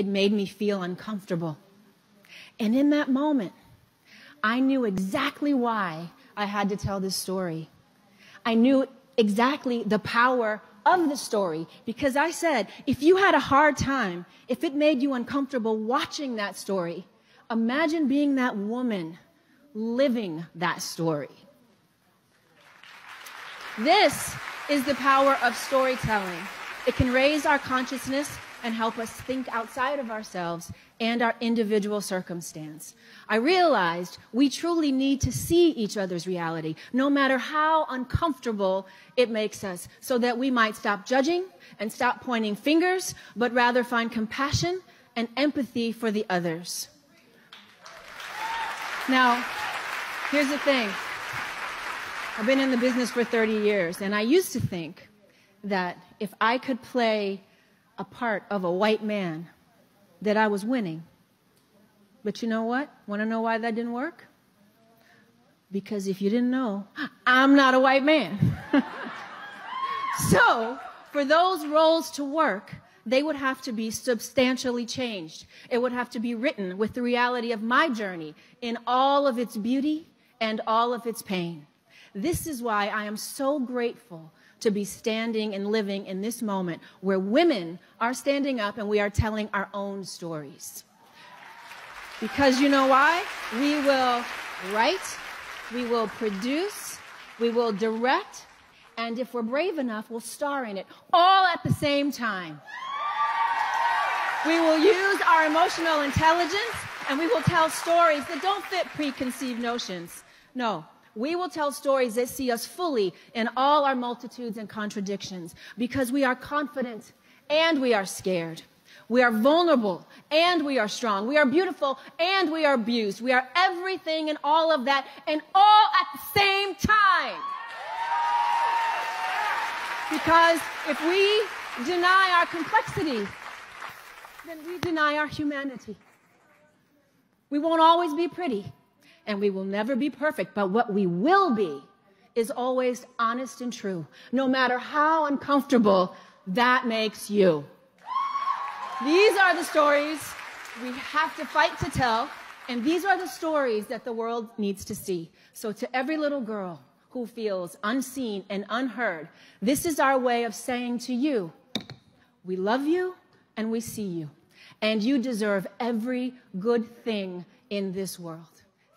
it made me feel uncomfortable. And in that moment, I knew exactly why I had to tell this story. I knew exactly the power of the story because I said, if you had a hard time, if it made you uncomfortable watching that story, imagine being that woman living that story. This is the power of storytelling. It can raise our consciousness and help us think outside of ourselves and our individual circumstance. I realized we truly need to see each other's reality, no matter how uncomfortable it makes us, so that we might stop judging and stop pointing fingers, but rather find compassion and empathy for the others. Now, here's the thing. I've been in the business for 30 years, and I used to think that if I could play a part of a white man, that I was winning. But you know what? Want to know why that didn't work? Because if you didn't know, I'm not a white man. so, for those roles to work, they would have to be substantially changed. It would have to be written with the reality of my journey in all of its beauty and all of its pain. This is why I am so grateful to be standing and living in this moment where women are standing up and we are telling our own stories. Because you know why? We will write, we will produce, we will direct, and if we're brave enough, we'll star in it all at the same time. We will use our emotional intelligence and we will tell stories that don't fit preconceived notions. No, we will tell stories that see us fully in all our multitudes and contradictions because we are confident and we are scared. We are vulnerable and we are strong. We are beautiful and we are abused. We are everything and all of that and all at the same time. Because if we deny our complexity, then we deny our humanity. We won't always be pretty and we will never be perfect, but what we will be is always honest and true, no matter how uncomfortable that makes you. These are the stories we have to fight to tell, and these are the stories that the world needs to see. So, to every little girl who feels unseen and unheard, this is our way of saying to you, we love you and we see you, and you deserve every good thing in this world.